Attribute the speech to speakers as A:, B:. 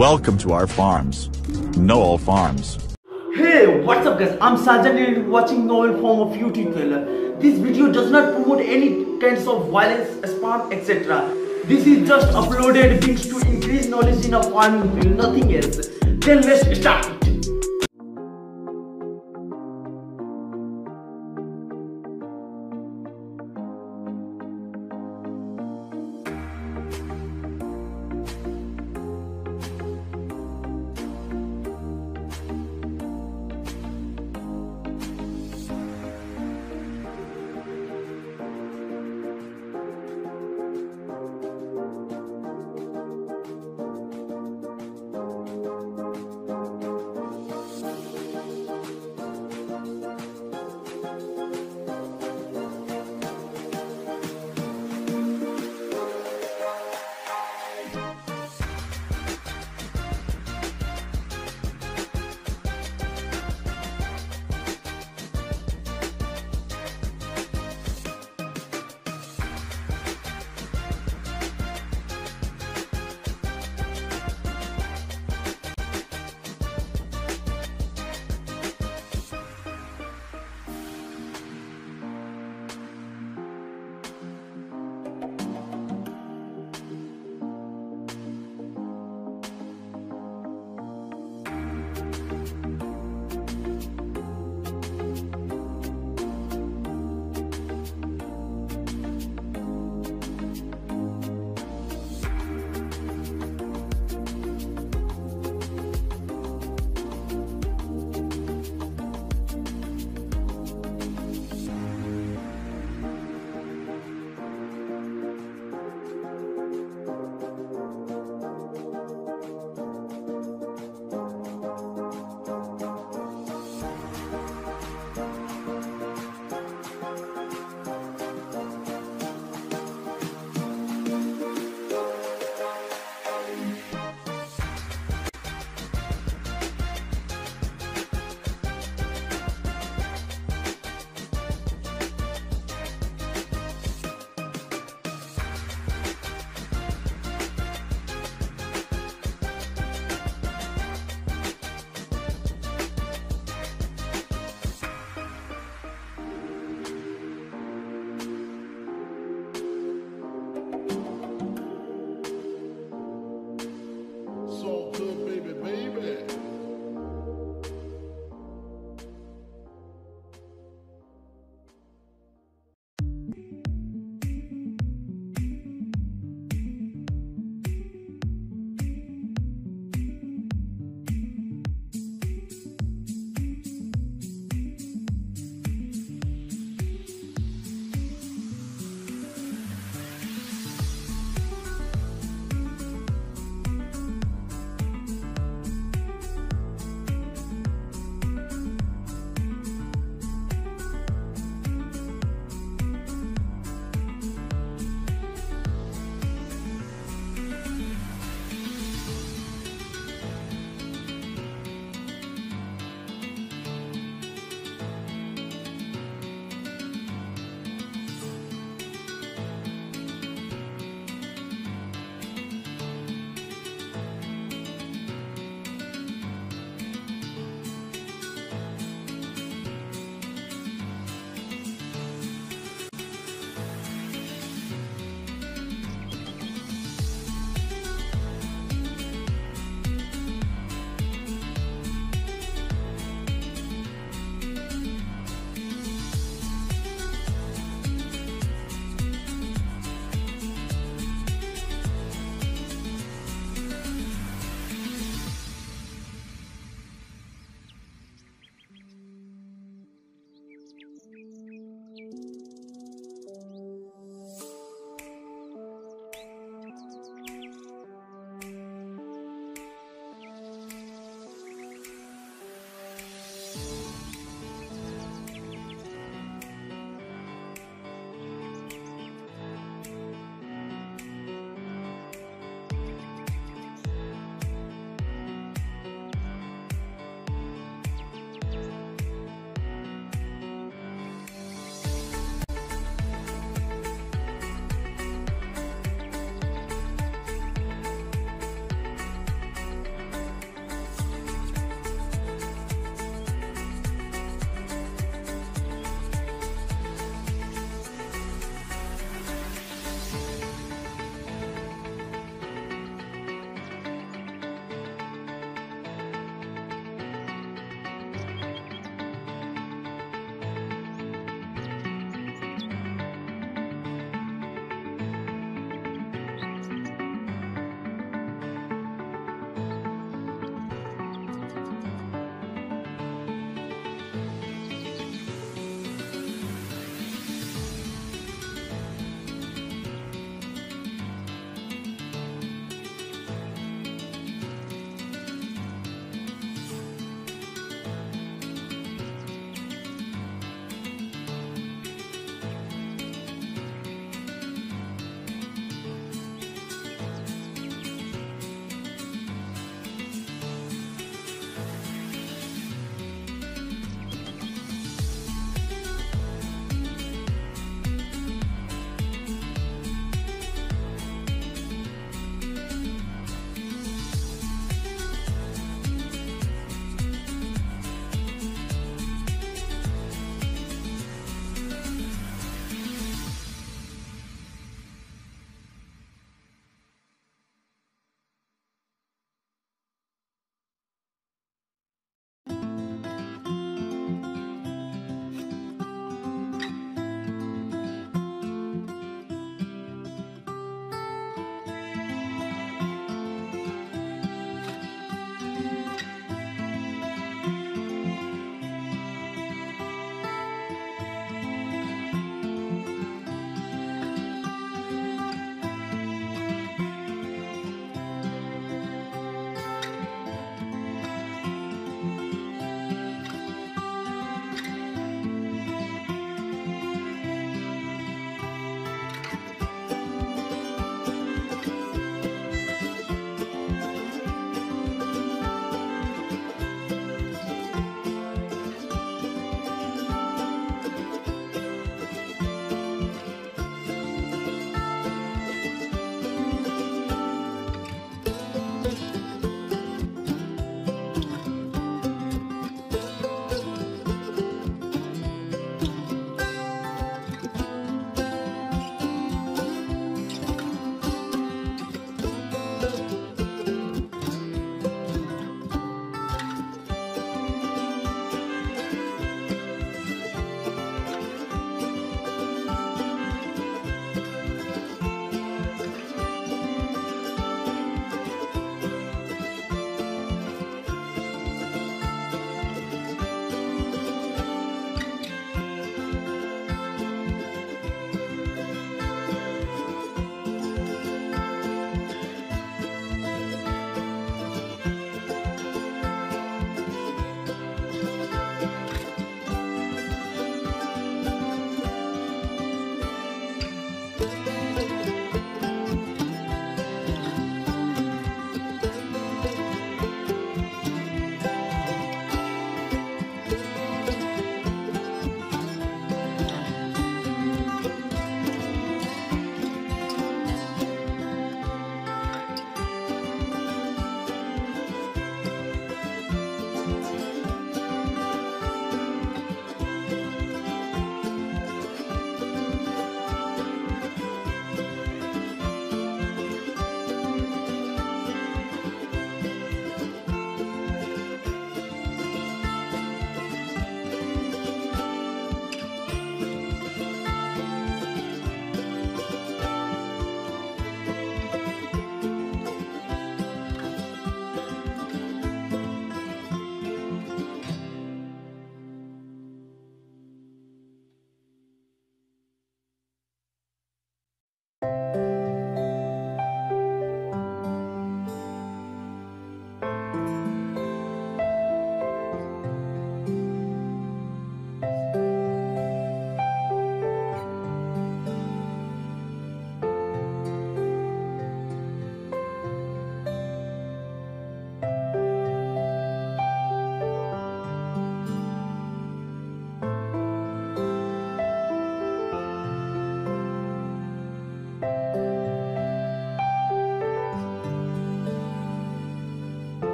A: Welcome to our farms. Noal Farms.
B: Hey, what's up guys? I'm Sajan and you're watching Noal Farm of YouTube trailer. This video does not promote any kinds of violence, spam, etc. This is just uploaded things to increase knowledge in a farming field, nothing else. Then let's start.